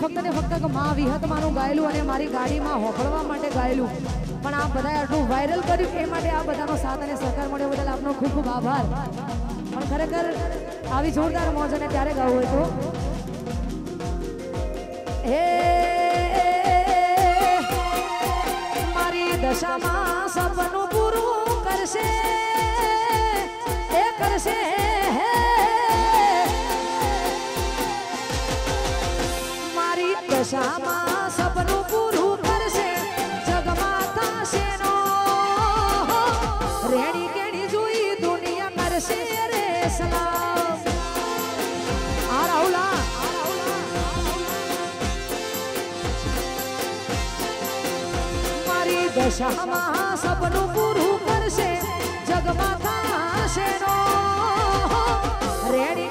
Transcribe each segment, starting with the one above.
ફક્ત ને ફક્ત મા વિહતમાનું ગાયેલું અને મારી ગાડીમાં હોફળવા માટે ગાયેલું. પણ આ બધાએ આટલું વાયરલ કર્યું એ માટે આ બધાનો સાથ અને સહકાર મળ્યો બદલ આપનો ખૂબ ખૂબ આભાર. પણ ખરેખર આવી જોરદાર મોજ અને ત્યારે ગાવું હોય તો. હે, મારી દશામાં સપનું પૂરું કરશે. એ કરશે. આશામાં સપનું પૂરું કરશે, જગમાતા શેનો. રેડી જોઈ, દુનિયા કરશે રાહુલા. મારી સપનું પૂરું કરશે, જગમાતા શેનો. રેડી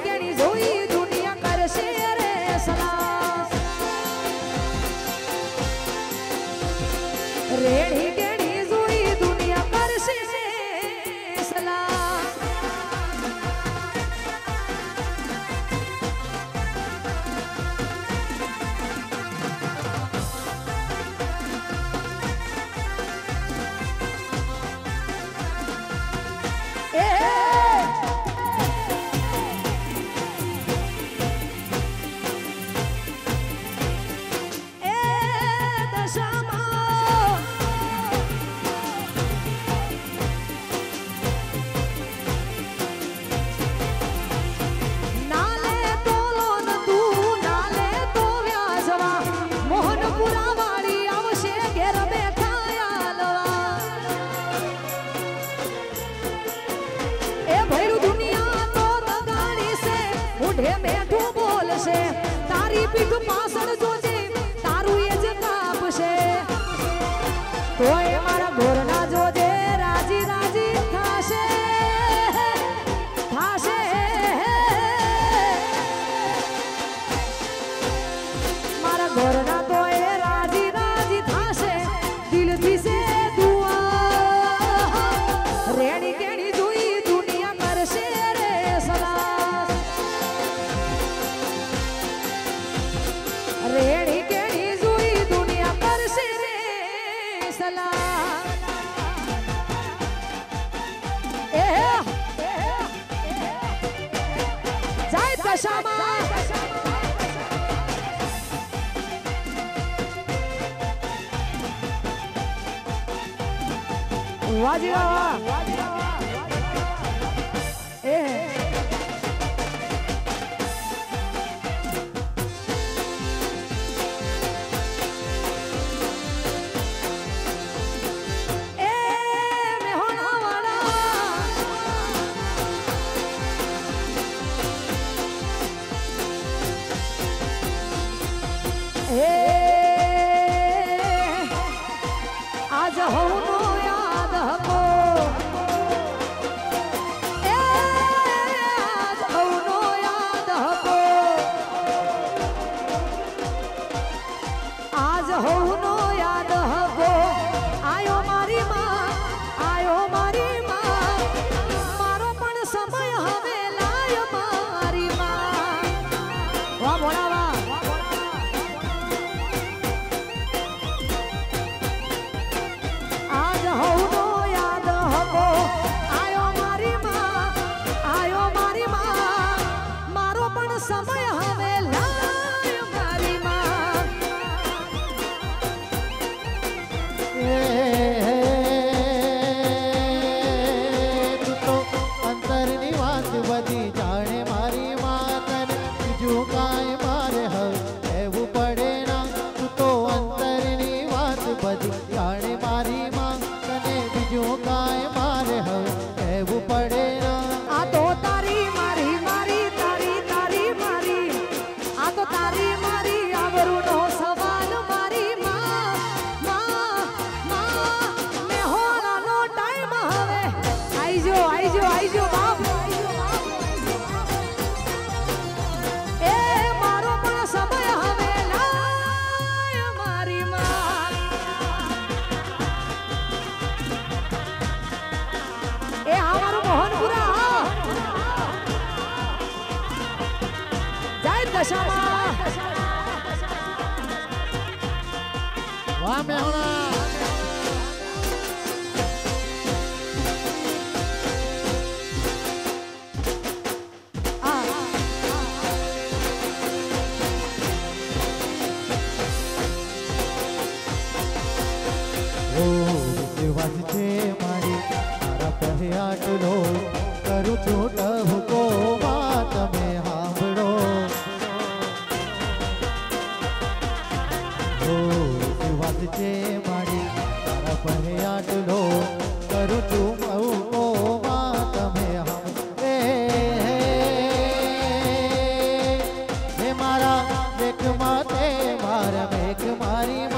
મારા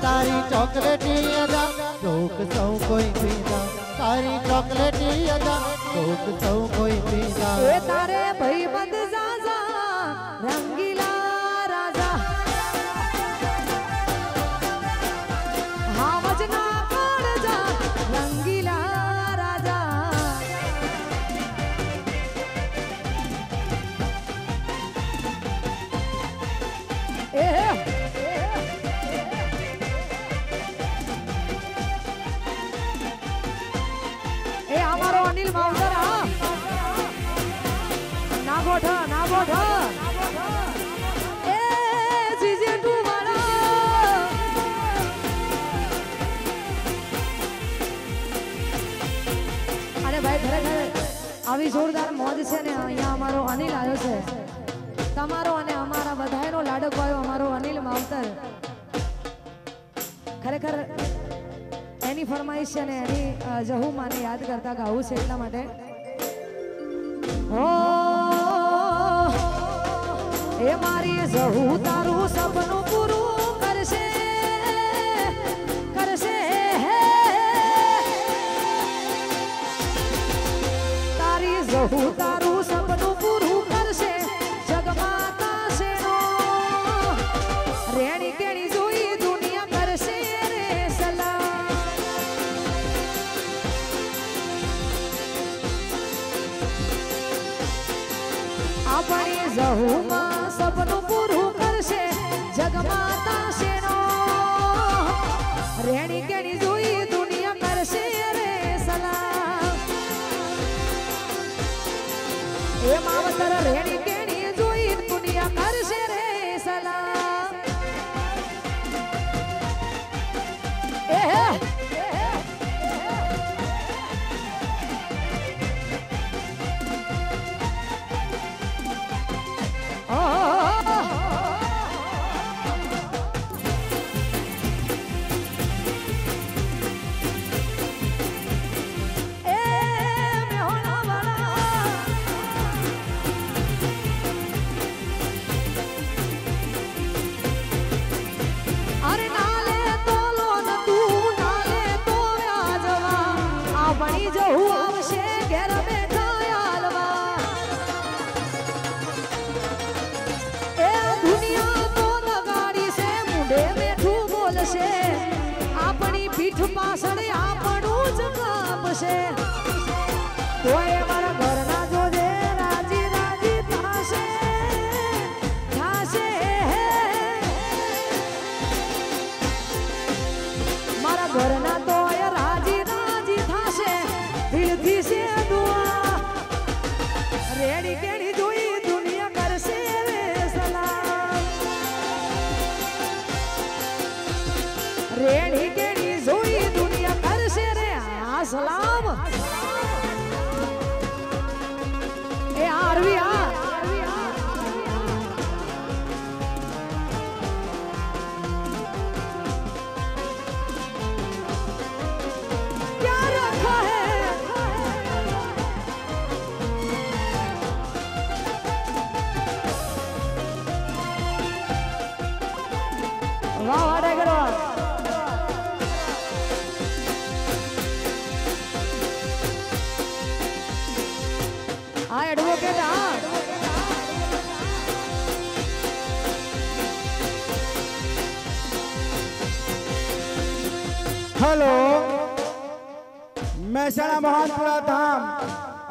તારી ચોકલેટી અદા શોક સૌ કોઈ પીતા તારી ચોકલેટી અદા શોક સૌ કોઈ પીતા તારે ભાઈ આવી જોરદાર મોજ છે ને, અહીંયા અમારો અનિલ આવ્યો છે. તમારો અને અમારા બધાનો લાડક આવ્યો, અમારો અનિલ માવતર. ખરેખર એની ફરમાઈશ છે ને, એની જહુ માને યાદ કરતા ગાવું છે એટલા માટે. હો! એ મારી જવું તારું સપનું એ માવતર રેણી સાસુરા ધામ.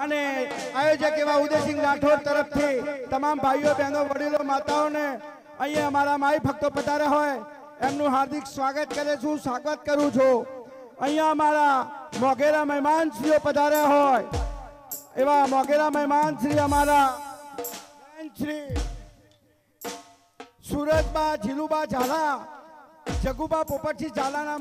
અને આયોજક એવા ઉદયસિંહ રાઠોડ તરફથી તમામ ભાઈઓ, બહેનો, વડીલો, માતાઓને અહીંયા અમારા માઈ ભક્તો પધાર્યા હોય, એમનું હાર્દિક સ્વાગત કરે છું, સ્વાગત કરું છું. અહીંયા અમારા મોગેરા મહેમાન શ્રીઓ પધાર્યા હોય, એવા મોગેરા મહેમાન શ્રી અમારા શ્રી સુરતબા ઝીલુબા, ઝાલા, જગુબા પોપટસિંહ ઝાલાના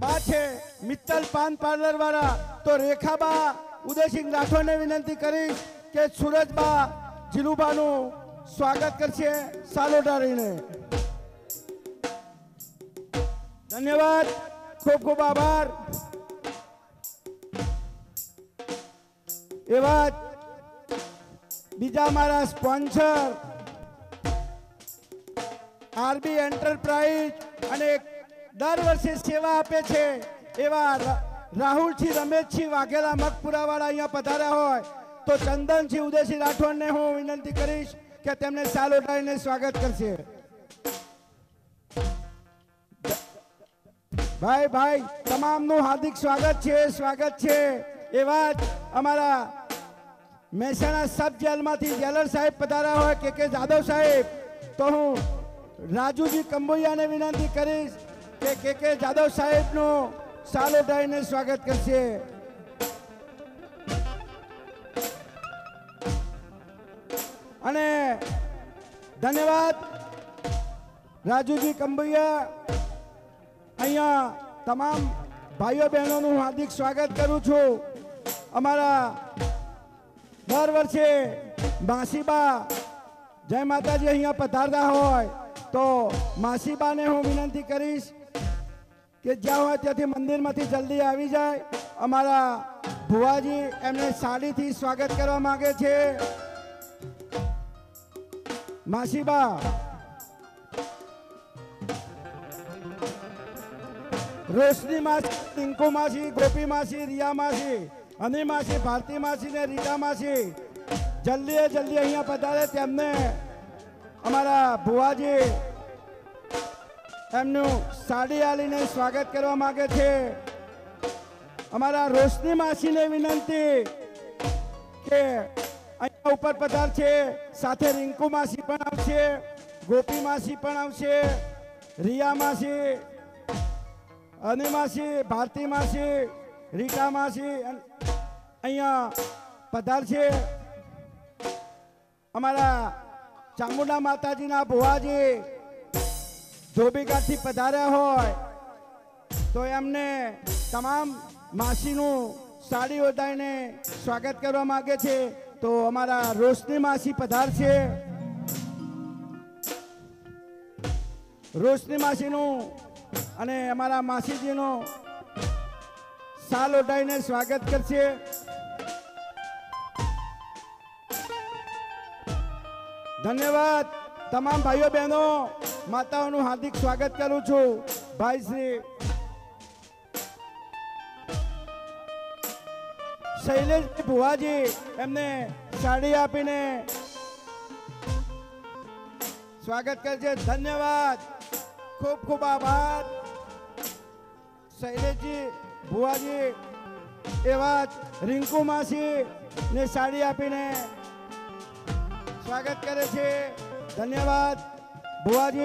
બા છે મિત્તલ પાન પાર્લર વાળા, તો રેખાબા ઉદયસિંહ રાઠોડને વિનંતી કરીશ કે સુરજબા જીલુબાનું સ્વાગત કરશે સાલોટારીને. ધન્યવાદ, ખૂબ ખૂબ આભાર. એવા વાત બીજા મારા સ્પોન્સર, આરબી એન્ટરપ્રાઇઝ અને દર વર્ષે સેવા આપે છે. એવા રાહુલજી રમેશજી વાઘેલા મગપુરાવાળા અહીંયા પધાર્યા હોય, તો ચંદનસિંહ ઉદયસિંહ રાઠોડને હું વિનંતી કરીશ કે તેમને સાલ ઉઠાવીને સ્વાગત કરશે. ભાઈ ભાઈ, તમામનું હાર્દિક સ્વાગત છે સ્વાગત છે. એવા જ અમારા મહેસાણા સબ જેલમાંથી જેલર સાહેબ પધાર્યા હોય, કે કે જાદવ સાહેબ. તો હું રાજુજી કંબોયાને વિનંતી કરીશ કે કે કે જાદવ સાહેબનું સાલ ઉઠાવીને સ્વાગત કરશે. અને ધન્યવાદ, રાજુજી કંબૈયા. અહીંયા તમામ ભાઈઓ બહેનોનું હાર્દિક સ્વાગત કરું છું. અમારા દર વર્ષે માસીબા જય માતાજી અહીંયા પધારતા હોય તો માસીબાને હું વિનંતી કરીશ કે જ્યાં હોય ત્યાંથી મંદિરમાંથી જલ્દી આવી જાય. અમારા ભુવાજી એમને સાડીથી સ્વાગત કરવા માંગે છે. માસીબા. રોશની માસી ટિંકુ માસી, ગોપી માસી, રિયા માસી અની માસી, ભારતી માસી ને રીટા માસી. જલ્દી જલ્દી અહીંયા પધારે તેમને અમારા ભુવાજી એમનું સાડી આલીને સ્વાગત કરવા માંગે છે. અમારા રોશની માસીને વિનંતી કે અહીંયા ઉપર પધાર છે સાથે રિંકુ માસી પણ આવશે, ગોપી માસી પણ આવશે, રિયા માસી, અને માસી, ભારતી માસી, રીટા માસી અહીંયા પધાર છે અમારા ચામુંડા માતાજીના ભુવાજી ધોબીઘાટથી પધાર્યા હોય, તો એમને તમામ માસીનું સાડી ઓઢાઈને સ્વાગત કરવા માગે છે. તો અમારા રોશની માસી પધાર છે રોશની માસીનું અને અમારા માસીજીનું સાલ ઓઢાઈને સ્વાગત કરશે. ધન્યવાદ. તમામ ભાઈઓ બહેનો માતાઓનું હાર્દિક સ્વાગત કરું છું. ભાઈ શ્રી શૈલેષ ભુવાજી, એમને સાડી આપીને સ્વાગત કરે છે ધન્યવાદ. ખૂબ ખૂબ આભાર. શૈલેષજી ભુવાજી, એવા રિંકુ માસી ને સાડી આપીને સ્વાગત કરે છે. ધન્યવાદ. ભુવાજી,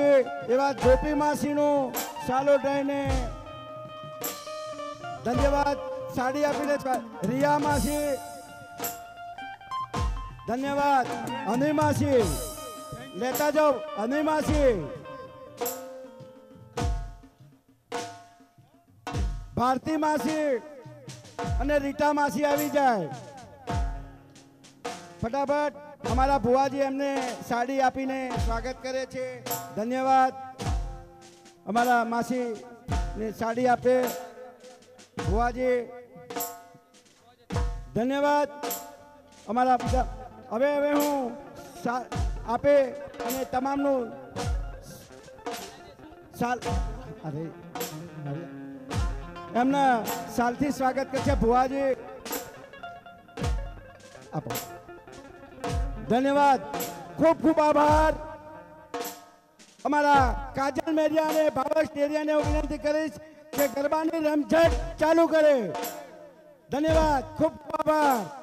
એવા ગોપી માસીનું સાલો ડાઈને ધન્યવાદ. સાડી આપીને રિયા માસી. ધન્યવાદ. અની માસી. લેતા જાઓ. અની માસી. ભારતી માસી અને રીટા માસી આવી જાય. ફટાફટ. અમારા ભુવાજી એમને સાડી આપીને સ્વાગત કરે છે. ધન્યવાદ. અમારા માસી ને સાડી આપે. ભુવાજી, ધન્યવાદ. અમારા હવે હવે હું આપે અને તમામનું. એમના સાલથી સ્વાગત કરશે ભુવાજી. આપો. ધન્યવાદ ખૂબ ખૂબ આભાર અમારા કાજલ મેરિયા અને ભાવેશ ડેરિયાને હું વિનંતી કરીશ કે ગરબાની રમઝટ ચાલુ કરે ધન્યવાદ ખૂબ ખૂબ આભાર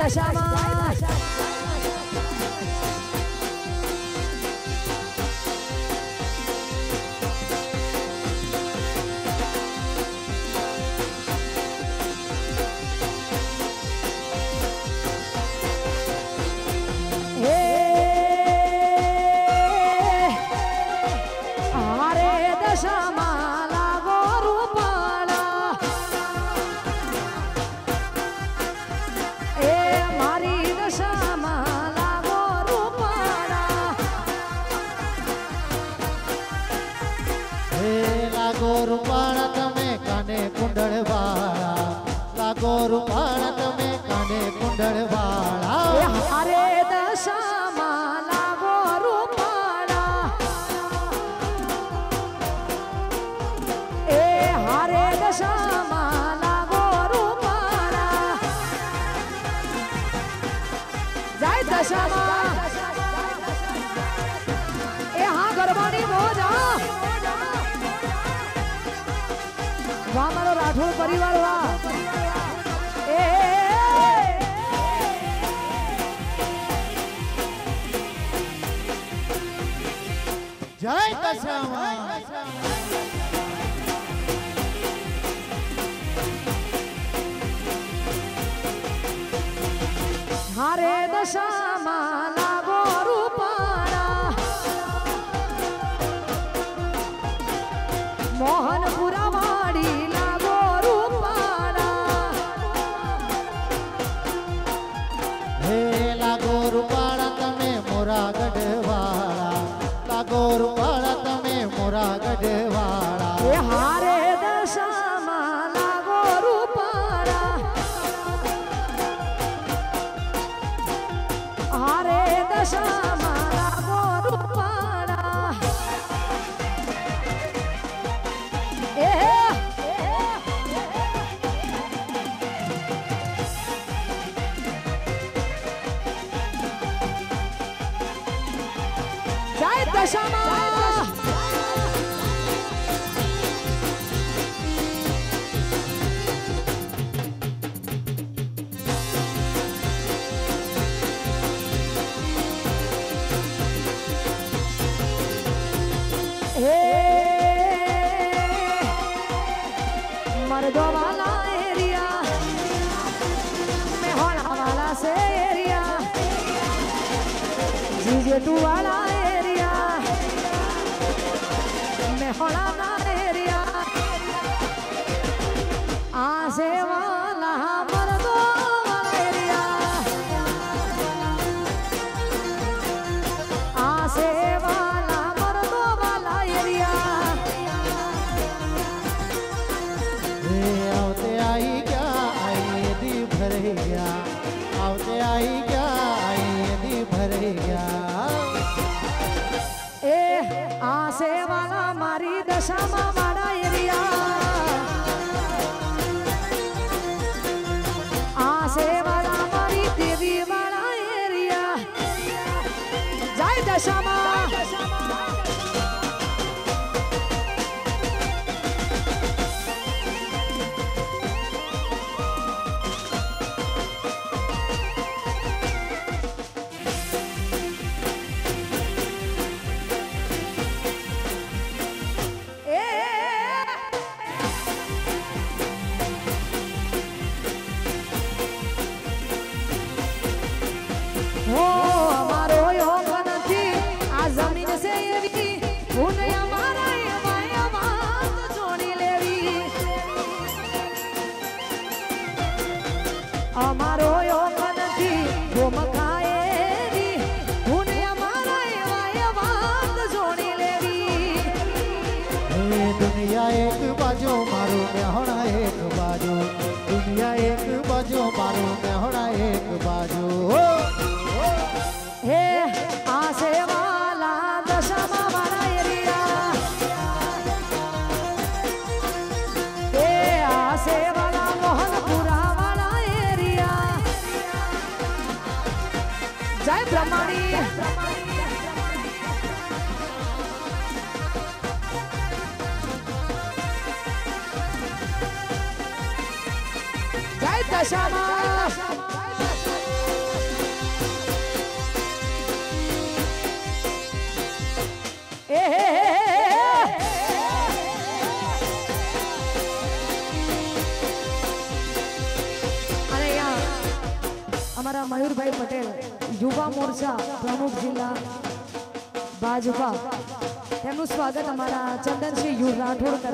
દશામાં હે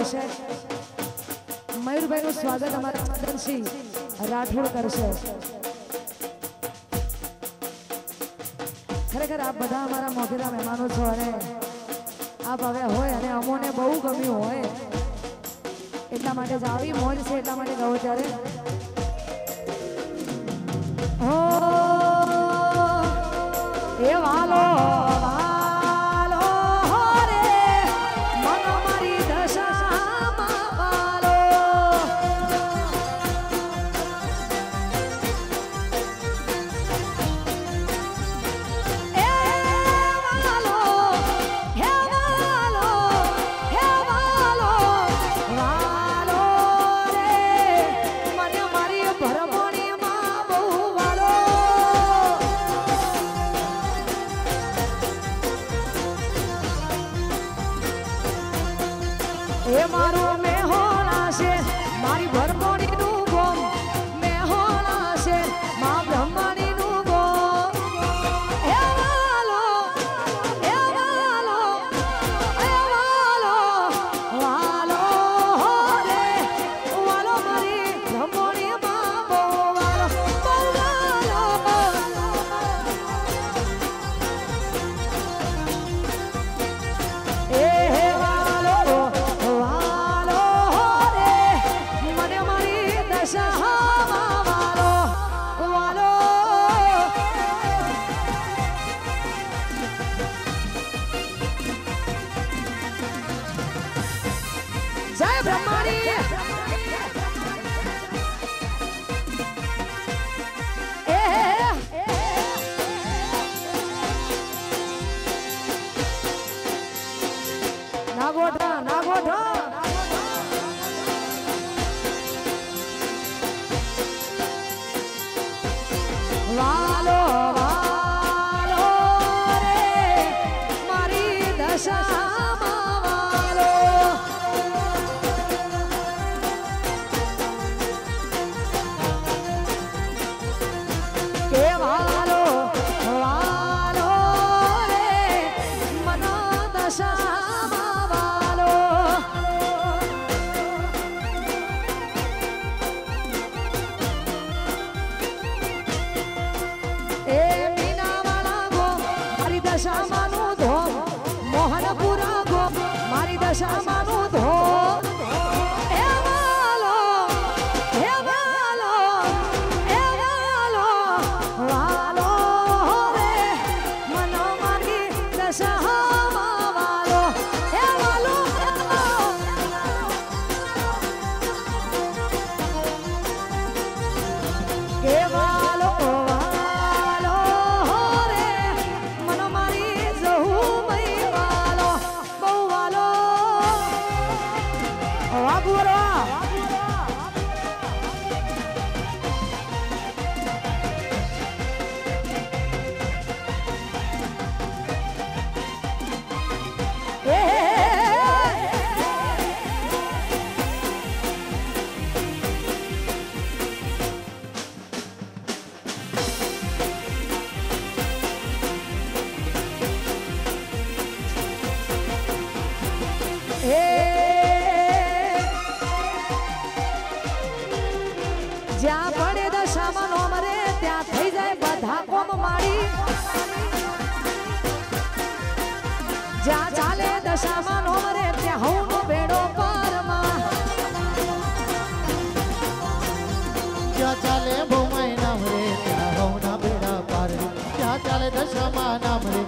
કરશે. મયુરભાઈનું સ્વાગત અમારા મદનસિંહ રાઠોડ કરશે. ખરેખર આપ બધા અમારા મોગેરા મહેમાનો છો અને આપ હવે હોય અને અમોને બહુ ગમ્યું હોય. એટલા માટે આવી મોજ છે, એટલા માટે ગયો ત્યારે. હો, એ વાલો. નાગોઠા નાગોઠા જ્યાં પડે દશામાં નોમ રે ત્યાં થઈ જાય બધા કોમ મારી જ્યાં ચાલે દશામાં નોમ રે ત્યાં હું નો ભેડો પારમાં. જ્યાં ચાલે ભૂમાઈ નામ રે ત્યાં હું ના ભેડા પાર જ્યાં ચાલે દશામાં નામ રે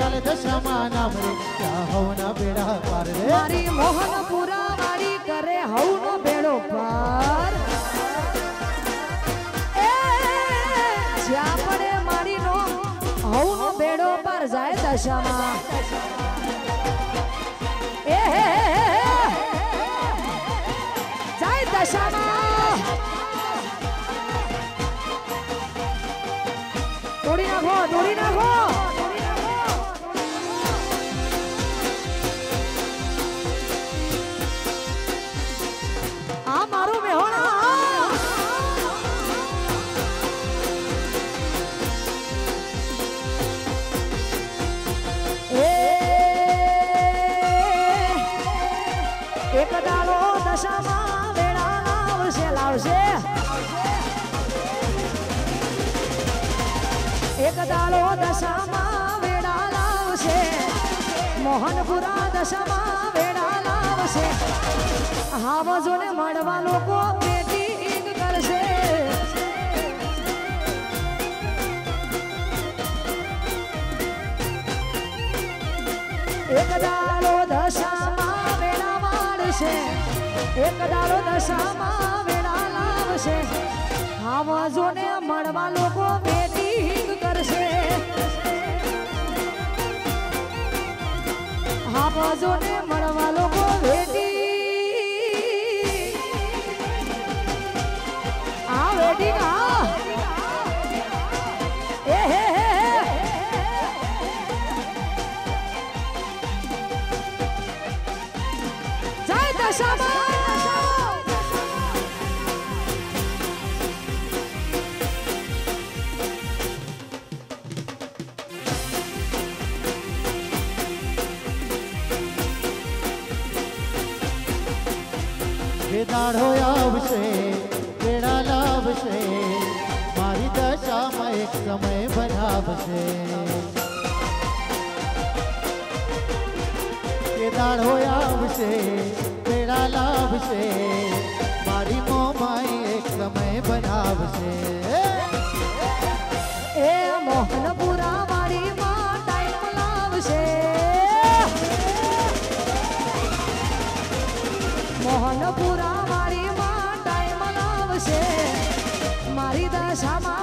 ચાલે દશામાં નાવરે ત્યાં હવના બેડા પાર રે. મારી મોહનપુરા વાળી કરે હવનો બેડો પાર. એ, જ્યાં પડે મારી નો હવનો બેડો પાર જાય દશામાં. એ હે. જાય દશામાં. દોડી નાખો દોડી નાખો. દાડો દશામાં વેડા લાવશે. મોહનપુરા દશામાં વેડા લાવશે. હાવજોને મળવા લોકો બેટિંગ કરશે. એક દાડો દશામાં વેળા મારશે એક દાડો દશામાં વેળા લાવશે. આવાજોને મળવા લોકો હાવજોને મળવા લોકો વેટિંગ આ વેટિંગ આ એ હે હે. જય દશામાં. આવશે બેડા લાવશે. મારી દશામાં એક સમય બનાવશે. દાડો આવશે કેળા લાવશે. મારી મોમાઈ એક સમય બનાવશે. એ મોહનપુરા મારી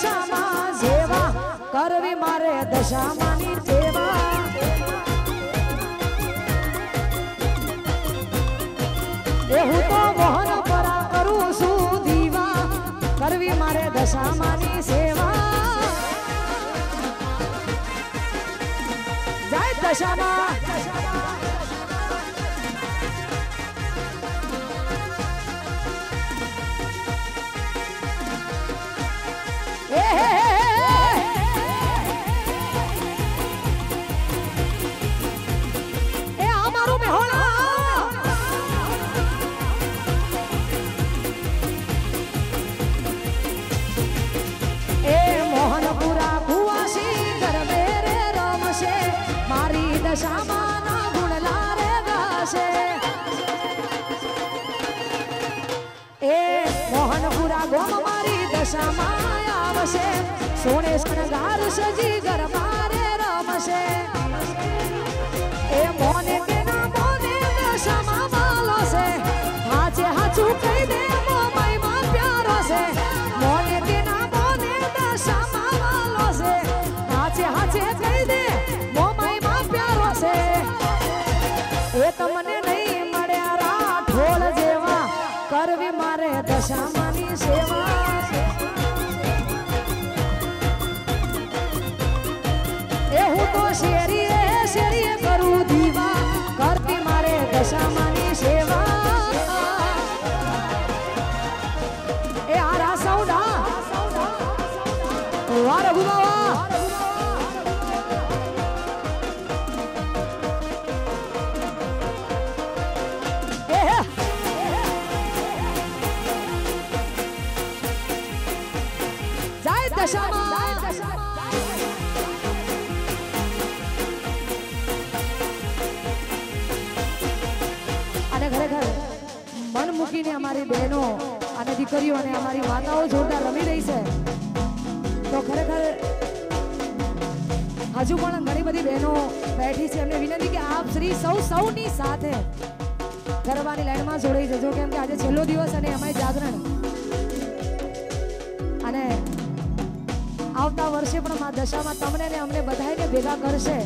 દશામાં સેવા કરવી મારે દશામાની સેવા એ હું તો વહન પરા કરું છું દીવા, કરવી મારે દશામાની સેવા. જય દશામાં ગોમ મારી દશામાં આવશે. સોને શણગાર સજી ગરબા રે રમશે. દશામાં અને ખરેખર મન મૂકીને અમારી બહેનો અને દીકરીઓ અને અમારી માતાઓ જોરદાર રમી રહી છે. તો ખરેખર હજુ પણ ઘણી બધી બહેનો બેઠી છે. એમને વિનંતી કે આપ શ્રી સૌ સૌની સાથે ગરબાની લાઈનમાં જોડાઈ જજો. કેમ કે આજે છેલ્લો દિવસ અને એમાંય જાગરણ આવતા વર્ષે પણ મા દશામાં તમને ને અમને બધાને ભેગા કરશે.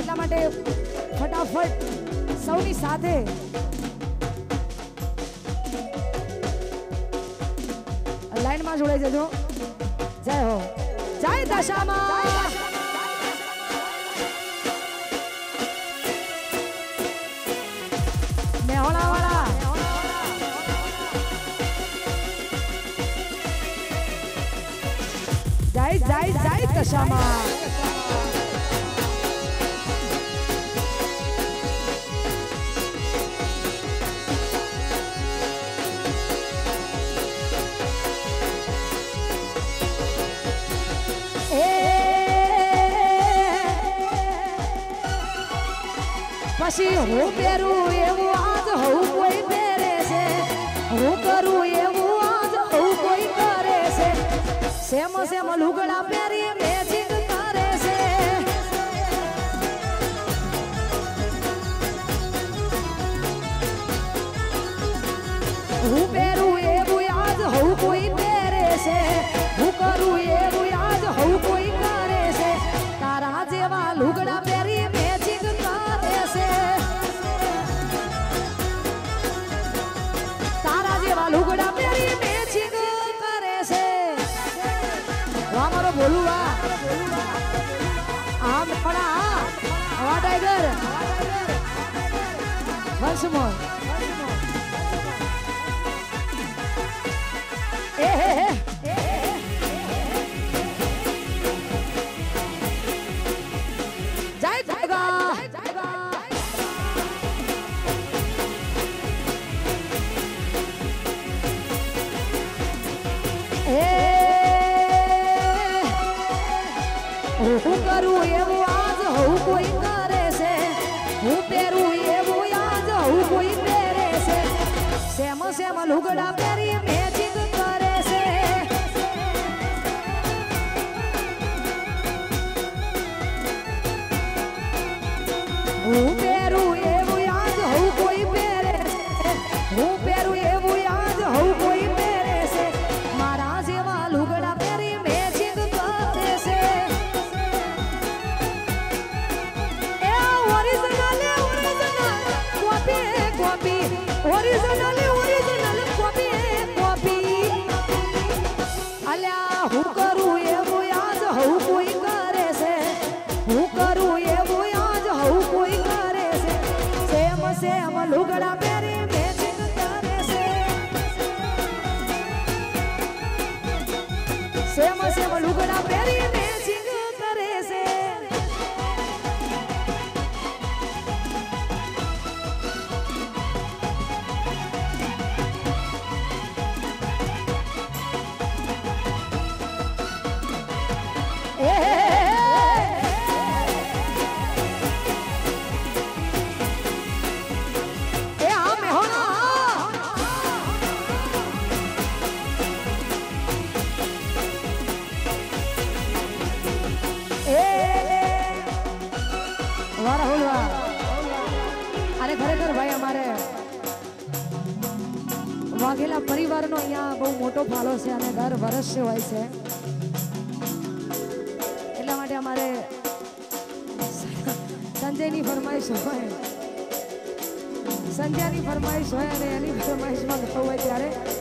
એટલા માટે ફટાફટ સૌની સાથે લાઈનમાં જોડાઈ જજો. જય હો. જય દશામાં. જય જય જય પછી હું પહેરું એવું આજ હું કોઈ પહેરે છે. હું કરું એવું સેમ સેમ લુગડા પહેરી કોઈ કરે હું પહેરું એવું આજ હું કોઈ પહેરે છે? સેમ સેમ લુગડા પહેરી દર વર્ષ હોય છે. એટલા માટે અમારે સંજયની ફરમાઈશ હોય. સંધ્યાની ફરમાઈશ હોય અને એની ફરમાઈશમાં ગતો હોય ત્યારે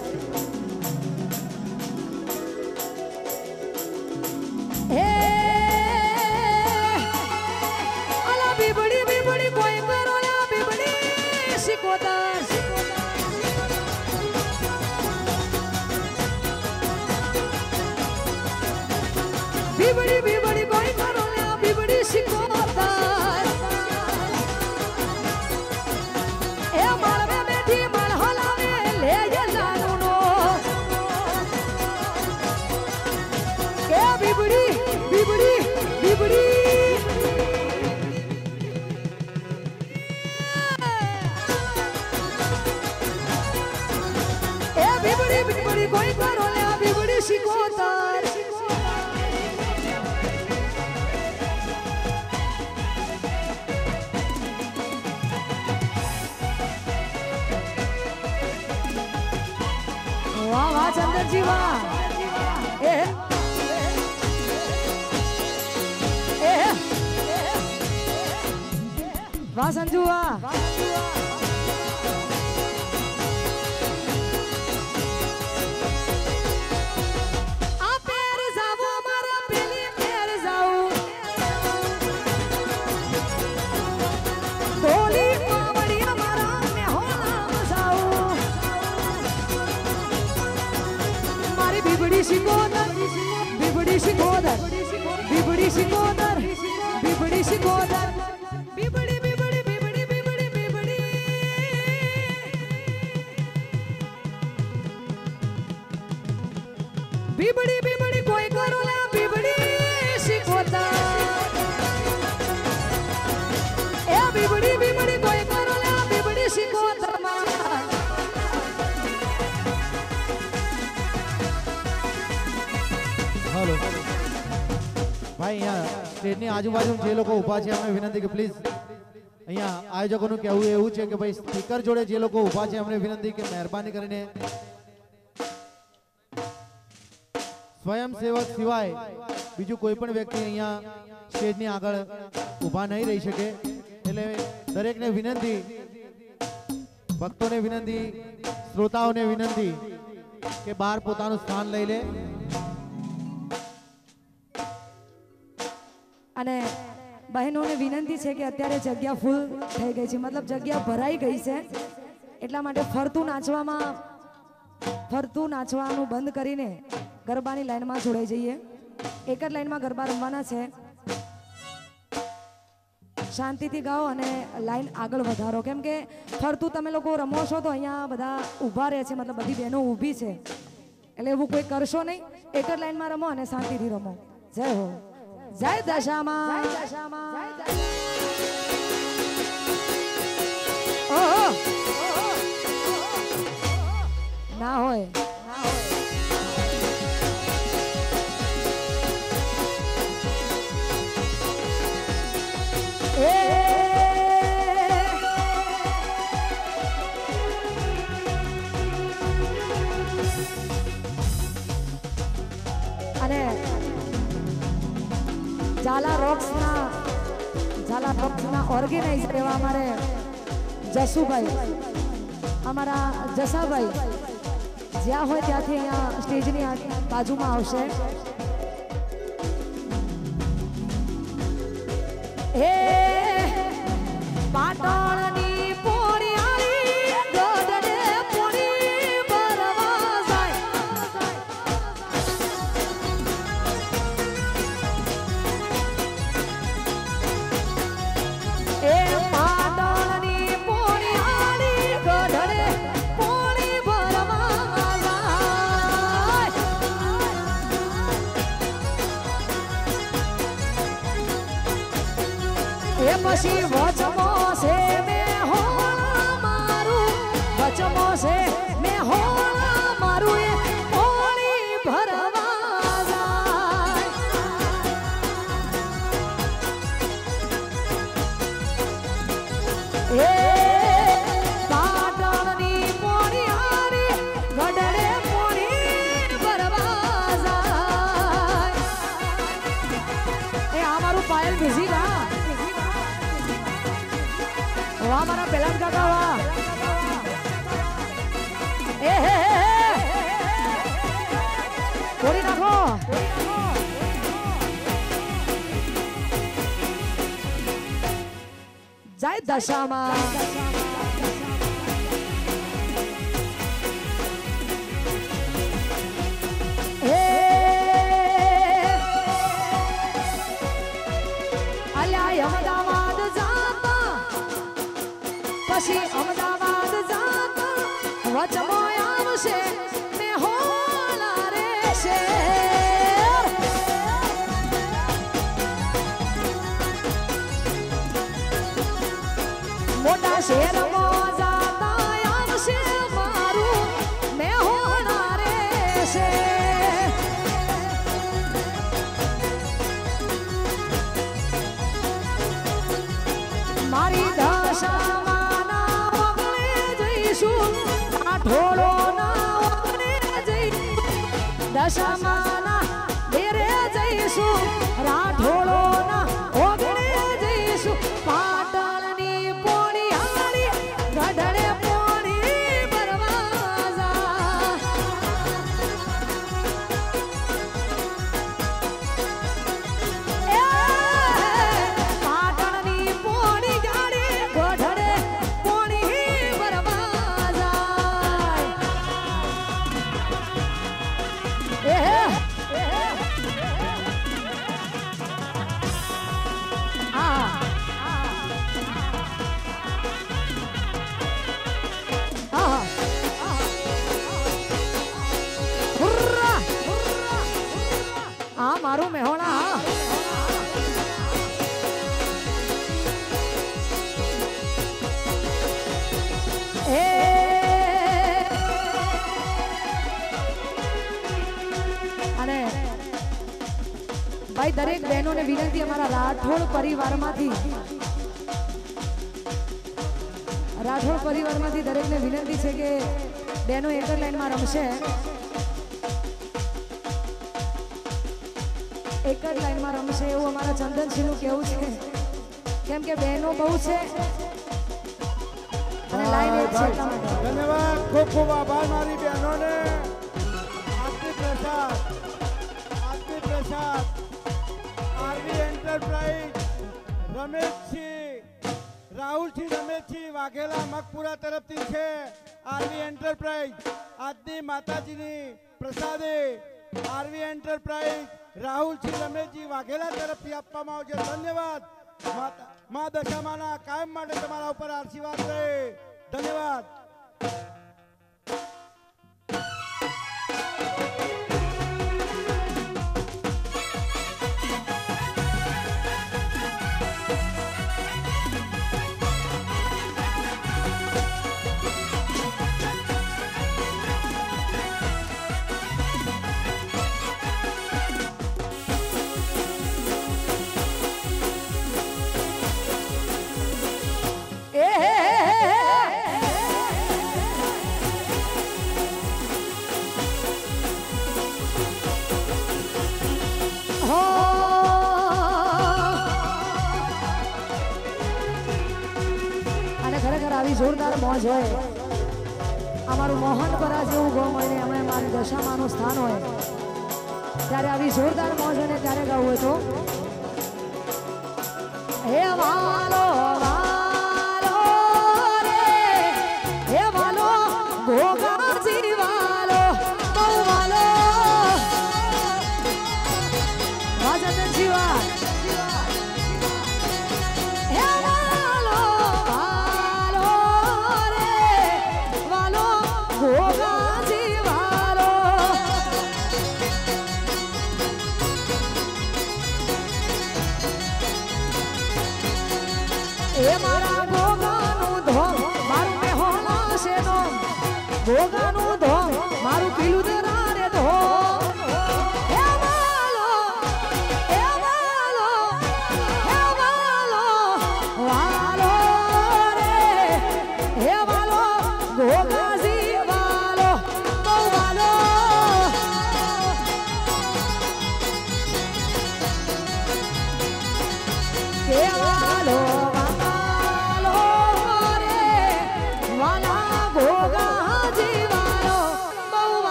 વાહ ચંદરજી વાહ એ વાહ Sanju Siconar, Bibiri Siconar, Bibiri Siconar, Bibiri Siconar. અહીંયા સ્ટેજની આજુબાજુ જે લોકો ઊભા છે, એમને વિનંતી કે પ્લીઝ અહીંયા આયોજકોનું કહેવું એવું છે કે ભાઈ સ્પીકર જોડે જે લોકો ઊભા છે, એમને વિનંતી કે મહેરબાની કરીને સ્વયંસેવક સિવાય બીજું કોઈ પણ વ્યક્તિ અહીંયા સ્ટેજની આગળ ઊભા નહીં રહી શકે. એટલે દરેકને વિનંતી, ભક્તોને વિનંતી, શ્રોતાઓને વિનંતી કે બહાર પોતાનું સ્થાન લઈ લે. અને બહેનોને વિનંતી છે કે અત્યારે જગ્યા ફૂલ થઈ ગઈ છે. મતલબ જગ્યા ભરાઈ ગઈ છે. એટલા માટે ફરતું નાચવામાં, ફરતું નાચવાનું બંધ કરીને ગરબાની લાઈનમાં જોડાઈ જઈએ. એક જ લાઈનમાં ગરબા રમવાના છે. શાંતિથી ગાઓ અને લાઈન આગળ વધારો. કેમ કે ફરતું તમે લોકો રમો છો તો અહીંયા બધા ઊભા રહે છે. મતલબ બધી બહેનો ઊભી છે. એટલે એવું કોઈ કરશો નહીં. એક જ લાઈનમાં રમો અને શાંતિથી રમો. જય હો. જય દશામાં. ઓહો. ના હોય. ઝાલા રોક્સના ઝાલા રોક્સના ઓર્ગેનાઇઝર એવા અમારે જસુભાઈ, અમારા જસાભાઈ. જ્યાં હોય ત્યાંથી અહીંયા સ્ટેજની બાજુમાં આવશે. વાહ મારા પેલા કાકા વાહ એ હે હે. કોરી નાખો. જય દશામાં. પછી અમદાવાદ જાતા વચમો આવશે ને હોલા રે શેર મોટા શહેરમાં દશામાના ડેરે જઈશું. રાઠોળો મારું મેહોણા અને ભાઈ, દરેક બહેનોને વિનંતી અમારા રાઠોડ પરિવારમાંથી. રાઠોડ પરિવારમાંથી દરેકને વિનંતી છે કે બહેનો એક જ લાઈનમાં રમશે. એક જ લાઈનમાં રમશે એવું અમારા ચંદનસિંહનું કેવું છે. કેમ કે બહેનો બહુ છે. અને લાઈન એક છે ધન્યવાદ. ખૂબ ખૂબ આભાર મારી બહેનોને. આપની પ્રસાદ. આપની પ્રસાદ. આરવી એન્ટરપ્રાઇઝ રમેશસિંહ રાહુલસિંહ રમેશસિંહ વાઘેલા મગપુરા તરફથી છે આરવી એન્ટરપ્રાઇઝ. આજની માતાજીની પ્રસાદે આરવી એન્ટરપ્રાઇઝ રાહુલજી રમેશજી વાઘેલા તરફથી આપવામાં આવશે. ધન્યવાદ. મા દશામાના કાયમ માટે તમારા ઉપર આશીર્વાદ રહે. ધન્યવાદ. જોરદાર મોજ હોય. અમારું મોહન પરા જેવું ગોમ હોય ને અમે મારી દશામાનું સ્થાન હોય. ત્યારે આવી જોરદાર મોજ હોય ને ત્યારે ગાવું હોય તો હે વાલો ભોગાનું ધોમ મારું પીલું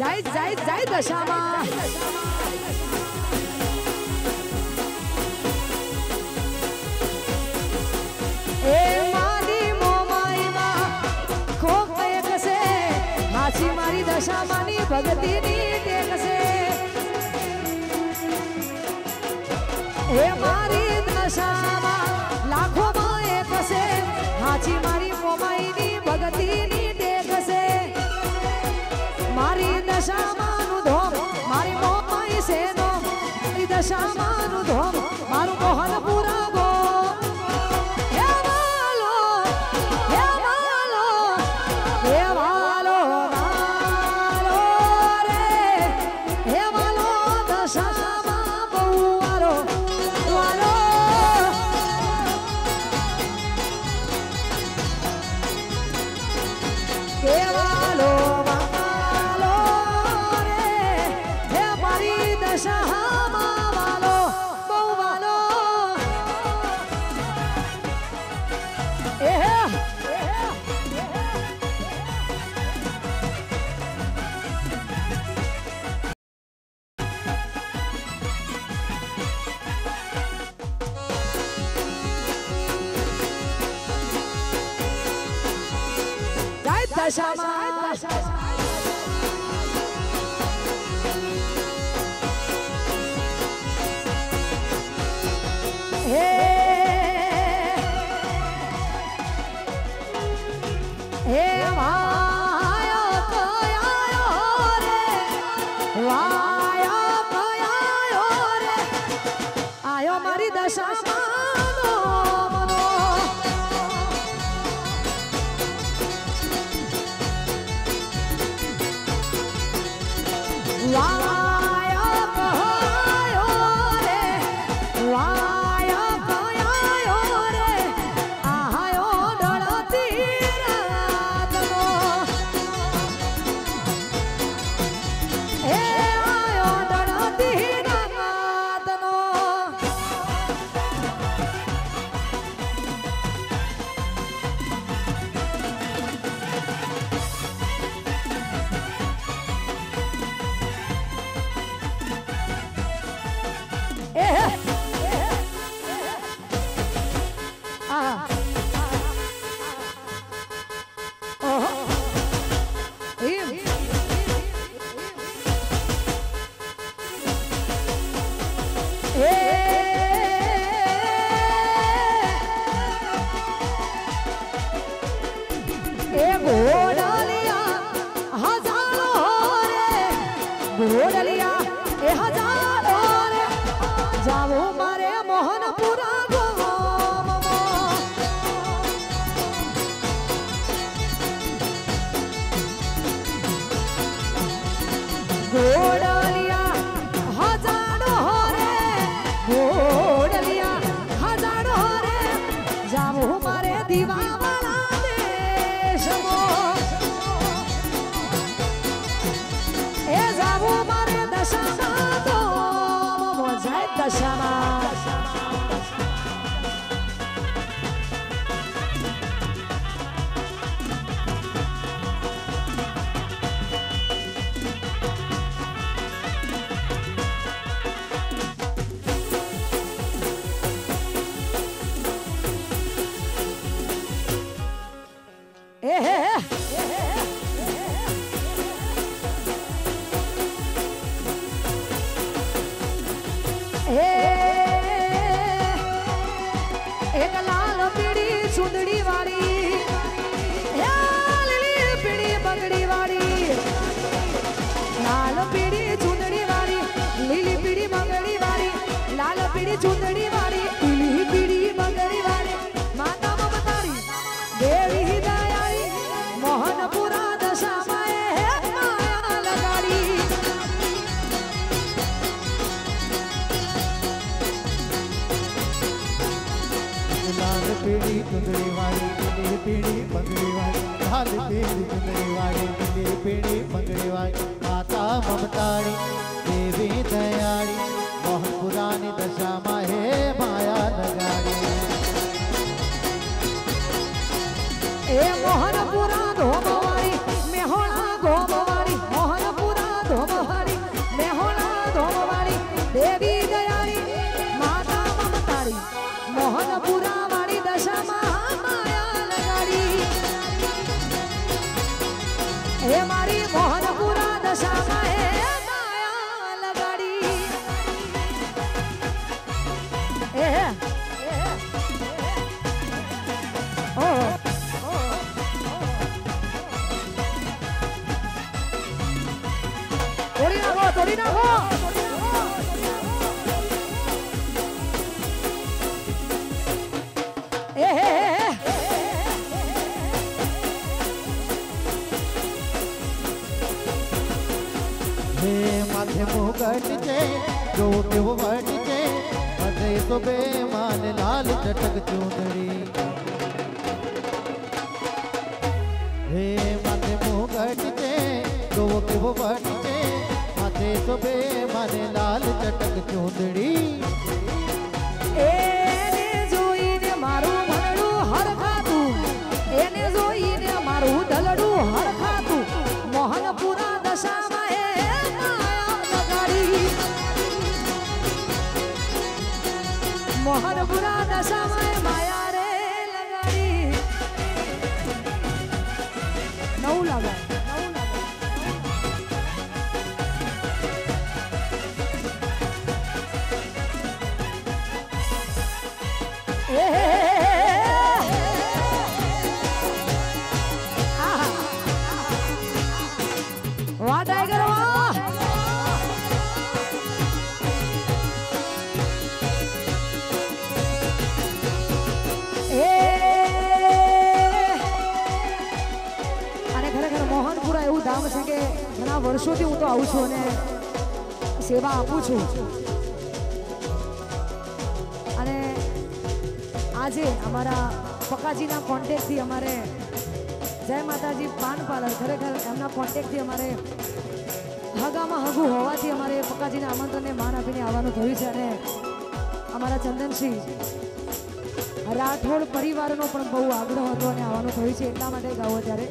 જય જય જય દશામાં. એ મારી મોમાઈમાં ખૂબ દેખશે માછી મારી દશામાંની ભક્તિની દેખશે હે મારી દશામાં લાખોમાં એક હશે માછી મારી મોમાઈની ભક્તિની llamas a ああ。એ હે હે હે. હે માથે મુગટ છે જો કેવો વટ છે હૃદય તો બે માન લાલ ચટક ચૂંદડી હે માથે મુગટ છે જો કેવો વટ છે મોહનપુરા દશામાં હે માયા રે વર્ષોથી હું તો આવું છું અને સેવા આપું છું. અને આજે અમારા પકાજીના કોન્ટેક્ટથી અમારે જય માતાજી પાન પાર્લર ખરેખર એમના કોન્ટેક્ટથી અમારે હગામાં હગું હોવાથી અમારે પકાજીના આમંત્રણને માન આપીને આવવાનું થયું છે અને અમારા ચંદનસિંહ રાઠોડ પરિવારનો પણ બહુ આગ્રહ હતો અને આવવાનું થયું છે એટલા માટે ગાવો ત્યારે